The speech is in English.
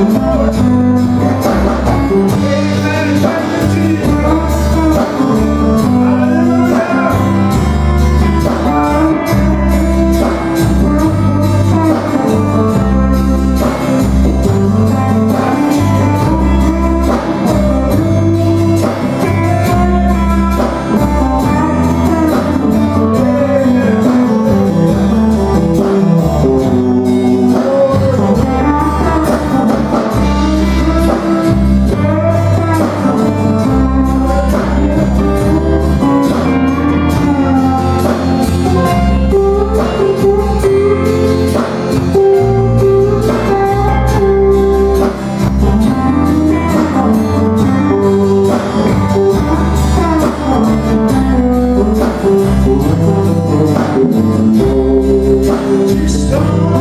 Oh, Just don't